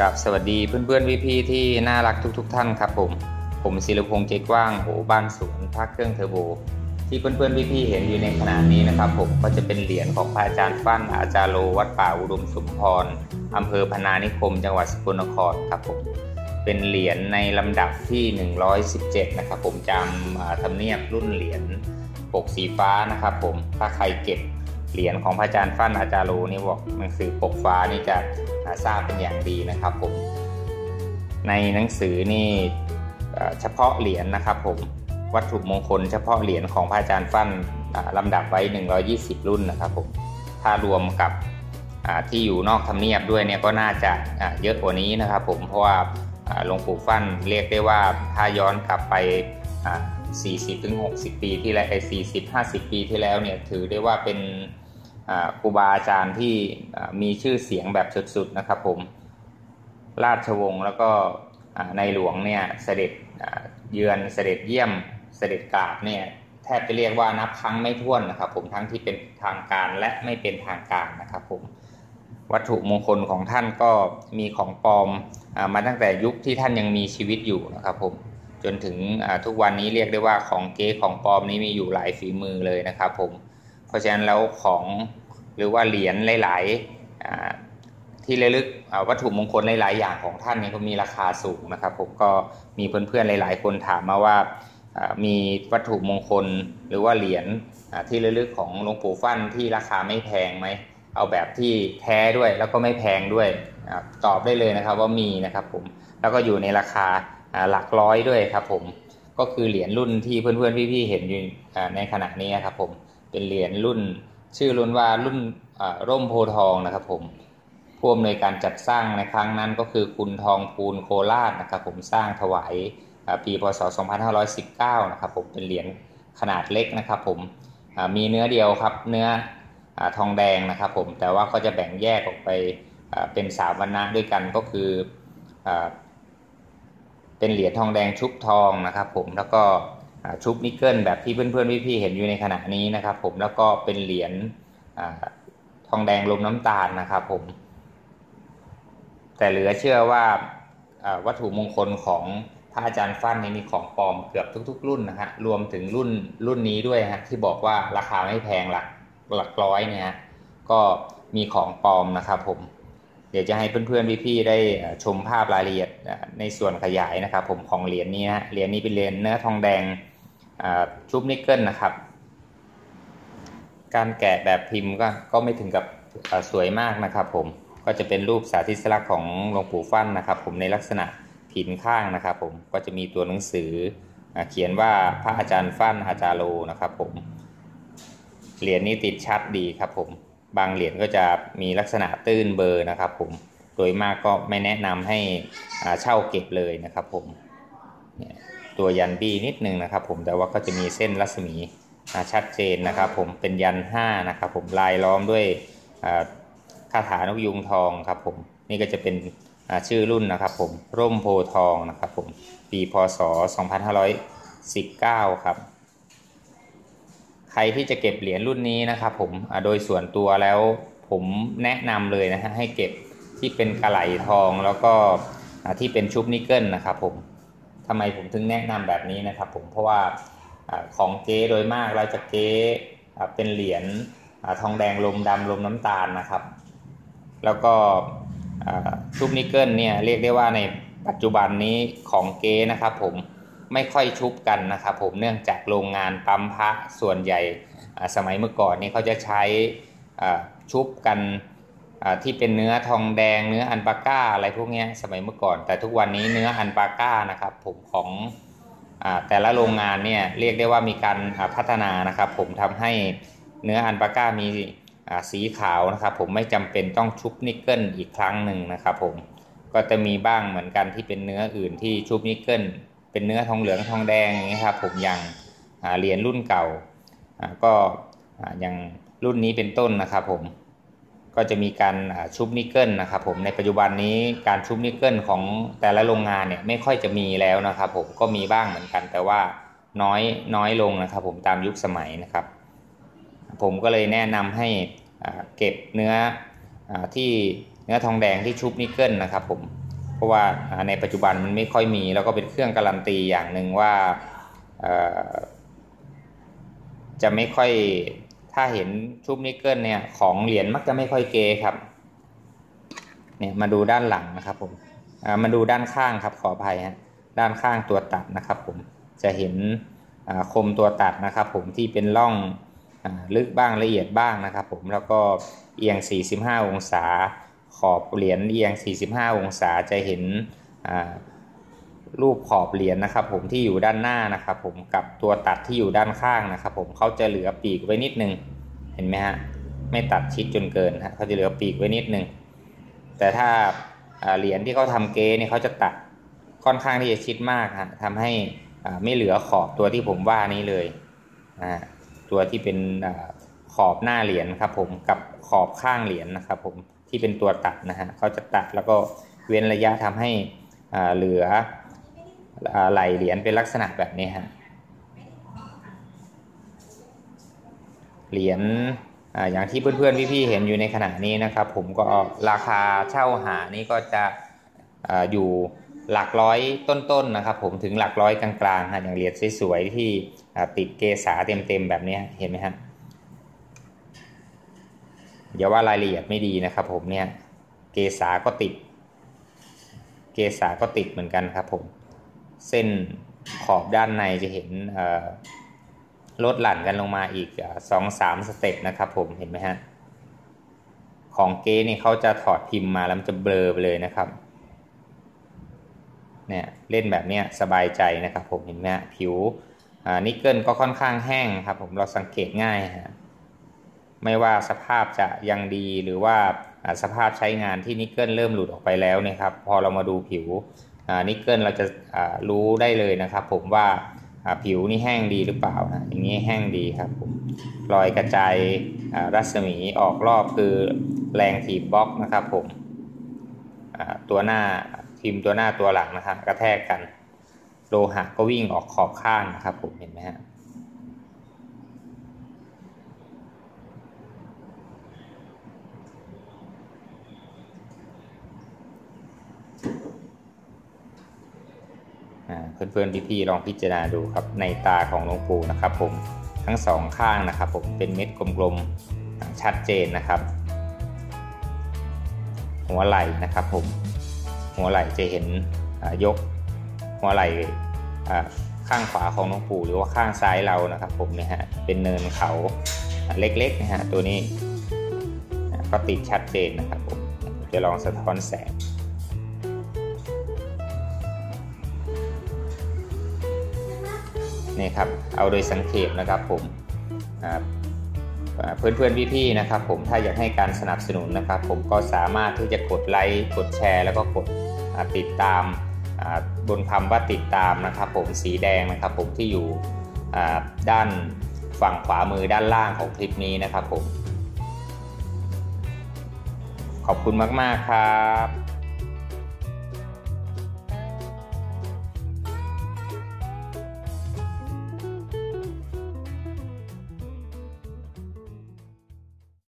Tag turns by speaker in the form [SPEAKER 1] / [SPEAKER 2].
[SPEAKER 1] กับสวัสดีเพื่อนๆพี่ๆที่น่ารักทุก ๆ ท่านครับผม ผมศิลพงษ์เจกว้างโหบ้านสวนภาคเครื่องเทอร์โบ ที่เพื่อนๆพี่ๆเห็นอยู่ในขณะนี้นะครับผมก็จะเป็นเหรียญของพระอาจารย์ฟั่นอาจารย์โลวัดป่าอุดมสุมพรอำเภอพนานิคม จังหวัดสกลนครครับผมเป็นเหรียญในลำดับที่ 117 นะครับผมจำทำเนียบรุ่นเหรียญปกสีฟ้านะครับผมถ้าใครเก็บ เหรียญของพระอาจารย์ฟั่นอาจารย์โลนี่บอกหนังสือปกฟ้านี่จะทราบเป็นอย่างดีนะครับผมในหนังสือนี่เฉพาะเหรียญนะครับผมวัตถุมงคลเฉพาะเหรียญของพระอาจารย์ฟั่นลำดับไว้ 120 รุ่นนะครับผมถ้ารวมกับที่อยู่นอกทำเนียบด้วยเนี่ยก็น่าจะเยอะกว่านี้นะครับผมเพราะว่าหลวงปู่ฟั่นเรียกได้ว่าถ้าย้อนกลับไป 40-60 ปีที่แล้วไอ้40-50 ปีที่แล้วเนี่ยถือได้ว่าเป็น ครูบาอาจารย์ที่มีชื่อเสียงแบบสุดๆนะครับ ผมราชวงศ์แล้วก็ในหลวงเนี่ยเสด็จเยือนเสด็จเยี่ยมเสด็จกราบเนี่ยแทบจะเรียกว่านับครั้งไม่ถ้วนนะครับ ผมทั้งที่เป็นทางการและไม่เป็นทางการนะครับ ผมวัตถุมงคลของท่านก็มีของปลอมมาตั้งแต่ยุคที่ท่านยังมีชีวิตอยู่นะครับ ผมจนถึงทุกวันนี้เรียกได้ว่าของเก๊ของปลอมนี้มีอยู่หลายฝีมือเลยนะครับ ผม เพราะฉะนั้นแล้วของหรือว่าเหรียญหลายๆที่ระลึกวัตถุมงคลหลาย ๆ อย่างของท่านนี้ก็มีราคาสูงนะครับ ผมก็มีเพื่อนๆหลาย ๆ คนถามมาว่ามีวัตถุมงคลหรือว่าเหรียญที่ระลึกของหลวงปู่ฟั่นที่ราคาไม่แพงไหมเอาแบบที่แท้ด้วยแล้วก็ไม่แพงด้วยตอบได้เลยนะครับว่ามีนะครับผมแล้วก็อยู่ในราคาหลักร้อยด้วยครับผมก็คือเหรียญรุ่นที่เพื่อนๆพี่ๆเห็นอยู่ในขณะนี้ครับผม เป็นเหรียญรุ่น ชื่อรุ่นว่ารุ่นร่มโพทองนะครับ ผมผู้อำนวยการจัดสร้างในครั้งนั้นก็คือคุณทองพูนโคราชนะครับ ผมสร้างถวายปีพศ 2519 นะครับ ผมเป็นเหรียญขนาดเล็กนะครับ ผมมีเนื้อเดียวครับ เนื้อทองแดงนะครับ ผมแต่ว่าก็จะแบ่งแยกออกไปเป็นสามวันนะด้วยกันก็คือเป็นเหรียญทองแดงชุบทองนะครับ ผมแล้วก็ ชุบนิกเกิลแบบที่เพื่อนๆพี่ๆเห็นอยู่ในขณะนี้นะครับ ผมแล้วก็เป็นเหรียญทองแดงรมน้ำตาลนะครับผม แต่เหลือเชื่อว่าวัตถุมงคลของพระอาจารย์ฝั้นนี่มีของปลอมเกือบทุก ๆ รุ่นนะฮะรวมถึงรุ่นรุ่นนี้ด้วยฮะที่บอกว่าราคาไม่แพงหลักหลักร้อยเนี่ย ก็มีของปลอมนะครับผมเดี๋ยวจะให้เพื่อนๆพี่ๆได้ชมภาพรายละเอียดในส่วนขยายนะครับผมของเหรียญนี้นะเหรียญนี้เป็นเหรียญเนื้อทองแดง ชุบนิกเกิลนะครับ การแกะแบบพิมพ์ก็ก็ไม่ถึงกับสวยมากนะครับ ผมก็จะเป็นรูปสาทิสลักษณ์ของหลวงปู่ฝั้นนะครับ ผมในลักษณะผินข้างนะครับ ผมก็จะมีตัวหนังสือเขียนว่าพระอาจารย์ฝั้นอาจาโรนะครับผมเหรียญนี้ติดชัดดีครับผมบางเหรียญก็จะมีลักษณะตื้นเบอร์นะครับผมโดยมากก็ไม่แนะนำให้เช่าเก็บเลยนะครับผม ตัวยันบี้นิดนึงนะครับ ผมแต่ว่าก็จะมีเส้นรัศมีชัดเจนนะครับ ผมเป็นยัน5นะครับผมลายล้อมด้วยคาถานกยุงทองครับผมนี่ก็จะเป็นชื่อรุ่นนะครับ ผมร่มโพทองนะครับผมปีพศ 2519 ครับ ใครที่จะเก็บเหรียญรุ่นนี้นะครับ ผมโดยส่วนตัวแล้วผมแนะนำเลยนะฮะให้เก็บที่เป็นกะไหล่ทองแล้วก็ที่เป็นชุบนิกเกิลนะครับผม ทำไมผมถึงแนะนำแบบนี้นะครับผมเพราะว่าของเก๊โดยมากเราจะเก๊เป็นเหรียญทองแดงรมดำรมน้ำตาลนะครับ แล้วก็ชุบนิกเกิลเนี่ยเรียกได้ว่าในปัจจุบันนี้ของเก๊นะครับผมไม่ค่อยชุบกันนะครับผมเนื่องจากโรงงานปั๊มพระส่วนใหญ่สมัยเมื่อก่อนนี่เขาจะใช้ชุบกัน ที่เป็นเนื้อทองแดงเนื้ออันปาก้าอะไรพวกนี้สมัยเมื่อก่อน แต่ทุกวันนี้เนื้ออันปาก้านะครับผมของแต่ละโรงงานเนี่ยเรียกได้ว่ามีการพัฒนานะครับผมทำให้เนื้ออันปาก้ามีสีขาวนะครับผมไม่จำเป็นต้องชุบนิกเกิลอีกครั้งหนึ่งนะครับผมก็จะมีบ้างเหมือนกันที่เป็นเนื้ออื่นที่ชุบนิกเกิลเป็นเนื้อทองเหลืองทองแดงอย่างนี้ครับผมอย่างเหรียญรุ่นเก่าก็อย่างรุ่นนี้เป็นต้นนะครับผม ก็จะมีการชุบนิกเกิลนะครับผมในปัจจุบันนี้การชุบนิกเกิลของแต่ละโรงงานเนี่ยไม่ค่อยจะมีแล้วนะครับผมก็มีบ้างเหมือนกัน แต่ว่าน้อยน้อยลงนะครับผมตามยุคสมัยนะครับ ผมก็เลยแนะนำให้เก็บเนื้อที่เนื้อทองแดงที่ชุบนิกเกิลนะครับผมเพราะว่าในปัจจุบันมันไม่ค่อยมีแล้วก็เป็นเครื่องการันตีอย่างหนึ่งว่าจะไม่ค่อย ถ้าเห็นชุบนิกเกิลเนี่ยของเหรียญมักจะไม่ค่อยเกครับ เนี่ยมาดูด้านหลังนะครับผมมาดูด้านข้างครับขออภัยฮะด้านข้างตัวตัดนะครับผมจะเห็นคมตัวตัดนะครับผมที่เป็นร่องลึกบ้างละเอียดบ้างนะครับผมแล้วก็เอียง 45 องศา ขอบเหรียญเอียง 45 องศาจะเห็น รูปขอบเหรียญนะครับ ผมที่อยู่ด้านหน้านะครับ ผมกับตัวตัดที่อยู่ด้านข้างนะครับ ผมเขาจะเหลือปีกไว้นิดนึง เห็นไหมฮะไม่ตัดชิดจนเกินฮะเขาจะเหลือปีกไว้นิดนึง แต่ถ้าเหรียญที่เขาทำเกเนี่ยเขาจะตัดค่อนข้างที่จะชิดมากฮะทำให้ไม่เหลือขอบตัวที่ผมว่านี้เลยตัวที่เป็นขอบหน้าเหรียญครับ ผมกับขอบข้างเหรียญนะครับ ผมที่เป็นตัวตัดนะฮะเขาจะตัดแล้วก็เว้นระยะทำให้เหลือ ไหลเหรียญเป็นลักษณะแบบนี้ฮะเหรียญอย่างที่เพื่อนๆพี่ๆเห็นอยู่ในขณะนี้นะครับ ผมก็ราคาเช่าหานี่ก็จะอยู่หลักร้อยต้นๆนนะครับ ผมถึงหลักร้อยกลางๆฮะอย่างเหรียญสวยๆที่ติดเกษาเต็มๆแบบนี้เห็นไหมฮะอย่าว่ารายละเอียดไม่ดีนะครับ ผมเนี่ยเกษาก็ติด เกษาก็ติดเหมือนกันครับผม เส้นขอบด้านในจะเห็นลดหลั่นกันลงมาอีกสองสามสเต็ปนะครับผมเห็นไหมฮะของเกนี่เขาจะถอดพิมพ์มาแล้วมันจะเบลอไปเลยนะครับเนี่ยเล่นแบบนี้สบายใจนะครับผมเห็นไหมผิวนิกเกิลก็ค่อนข้างแห้งครับผมเราสังเกตง่ายฮะไม่ว่าสภาพจะยังดีหรือว่าสภาพใช้งานที่นิกเกิลเริ่มหลุดออกไปแล้วนะครับ พอเรามาดูผิว นิกเกิลเราจะรู้ได้เลยนะครับ ผมว่าผิวนี่แห้งดีหรือเปล่านะอย่างนี้แห้งดีครับผมรอยกระจายรัศมีออกรอบคือแรงถีบบล็อกนะครับผมตัวหน้าพิมพ์ตัวหน้าตัวหลังนะครับ กระแทกกัน โลหะก็วิ่งออกขอบข้างนะครับผมเห็นไหมฮะ เพื่อนๆพี่ๆลองพิจารณาดูครับในตาของหลวงปู่นะครับผมทั้งสองข้างนะครับผมเป็นเม็ดกลมๆชัดเจนนะครับ หัวไหล่นะครับผมหัวไหล่จะเห็นยกหัวไหล่ข้างขวาของหลวงปู่หรือว่าข้างซ้ายเรานะครับผมเนี่ยฮะเป็นเนินเขาเล็กๆนะฮะตัวนี้ก็ติดชัดเจนนะครับผมจะลองสะท้อนแสง นี่ครับเอาโดยสังเกตนะครับผมเพื่อนๆพี่ๆนะครับผมถ้าอยากให้การสนับสนุนนะครับผมก็สามารถที่จะกดไลค์กดแชร์ แล้วก็กดติดตามบนคำว่าติดตามนะครับผมสีแดงนะครับผมที่อยู่ด้านฝั่งขวามือด้านล่างของคลิปนี้นะครับผม ขอบคุณมาก ๆ ครับ